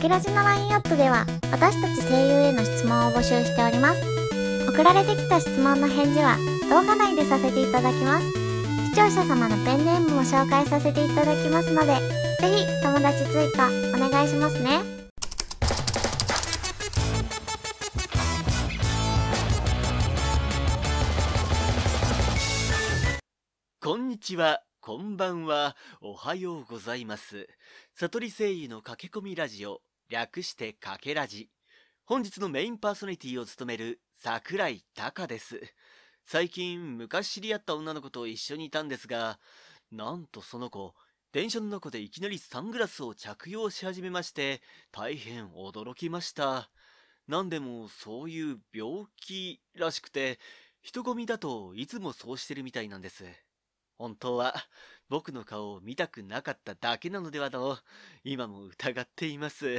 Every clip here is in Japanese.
けらじの LINE アットでは私たち声優への質問を募集しております。送られてきた質問の返事は動画内でさせていただきます。視聴者様のペンネームも紹介させていただきますのでぜひ友達追加お願いしますね。こんにちは、こんばんは、おはようございます。悟り声優の駆け込みラジオ、略してかけラジ。本日のメインパーソナリティを務める桜井隆です。最近、昔知り合った女の子と一緒にいたんですが、なんとその子、電車の中でいきなりサングラスを着用し始めまして、大変驚きました。なんでも、そういう病気らしくて、人混みだといつもそうしてるみたいなんです。本当は僕の顔を見たくなかっただけなのではと今も疑っています。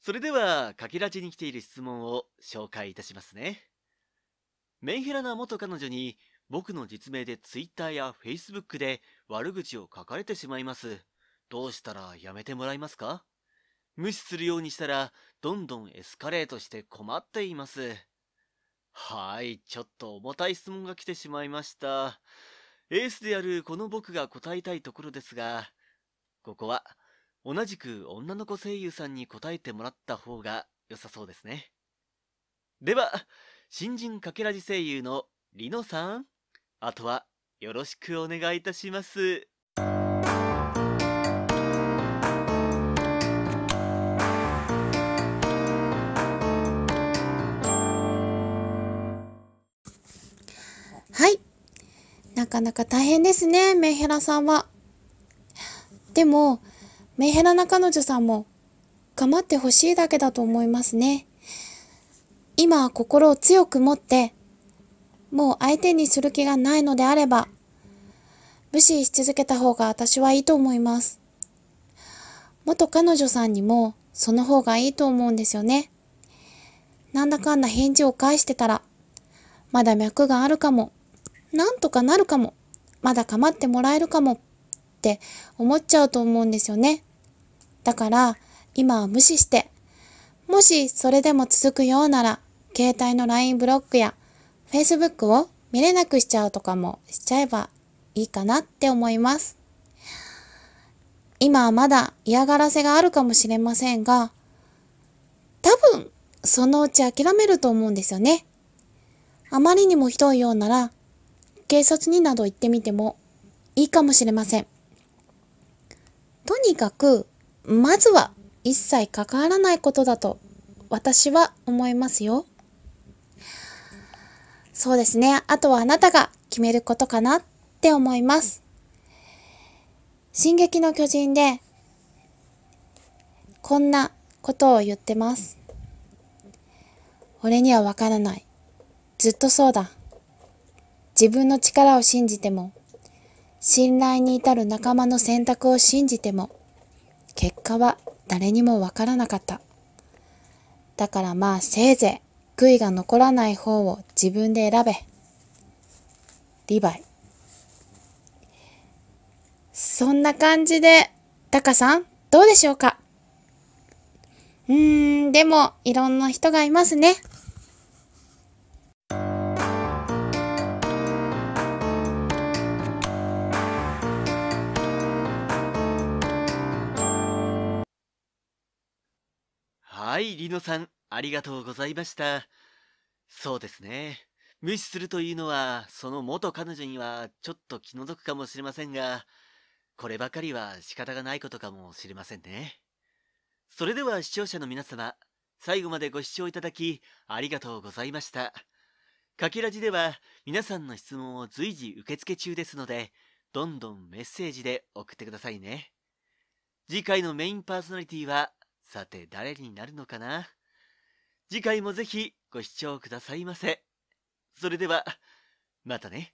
それでは、かけらじに来ている質問を紹介いたしますね。メンヘラな元彼女に僕の実名で Twitter や Facebook で悪口を書かれてしまいます。どうしたらやめてもらえますか？無視するようにしたらどんどんエスカレートして困っています。はい、ちょっと重たい質問が来てしまいました。エースであるこの僕が答えたいところですが、ここは同じく女の子声優さんに答えてもらった方が良さそうですね。では、新人かけらじ声優のりのさん、あとはよろしくお願いいたします。かなか大変ですね、メンヘラさんは。でも、メンヘラな彼女さんも構ってほしいだけだと思いますね。今は心を強く持って、もう相手にする気がないのであれば、無視し続けた方が私はいいと思います。元彼女さんにもその方がいいと思うんですよね。なんだかんだ返事を返してたら、まだ脈があるかも。なんとかなるかも。まだ構ってもらえるかも。って思っちゃうと思うんですよね。だから、今は無視して、もしそれでも続くようなら、携帯の LINE ブロックや Facebook を見れなくしちゃうとかもしちゃえばいいかなって思います。今はまだ嫌がらせがあるかもしれませんが、多分、そのうち諦めると思うんですよね。あまりにもひどいようなら、警察になど行ってみてもいいかもしれません。とにかく、まずは一切関わらないことだと私は思いますよ。そうですね。あとはあなたが決めることかなって思います。進撃の巨人で、こんなことを言ってます。俺にはわからない。ずっとそうだ。自分の力を信じても、信頼に至る仲間の選択を信じても、結果は誰にもわからなかった。だからまあせいぜい悔いが残らない方を自分で選べ。リヴァイ。そんな感じで、タカさん、どうでしょうか？うーん、でも、いろんな人がいますね。はい、リノさん、ありがとうございました。そうですね。無視するというのは、その元彼女にはちょっと気の毒かもしれませんが、こればかりは仕方がないことかもしれませんね。それでは視聴者の皆様、最後までご視聴いただき、ありがとうございました。かけらじでは、皆さんの質問を随時受付中ですので、どんどんメッセージで送ってくださいね。次回のメインパーソナリティは、さて誰になるのかな？次回もぜひご視聴くださいませ。それでは、またね。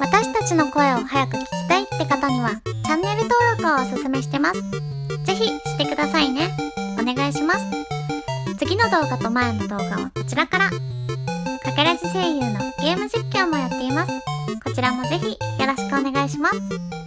私たちの声を早く聞きたいって方にはチャンネル登録をおすすめしてます。ぜひしてくださいね。お願いします。次の動画と前の動画はこちらから。かけらじ声優のゲーム実況もやっています。こちらもぜひよろしくお願いします。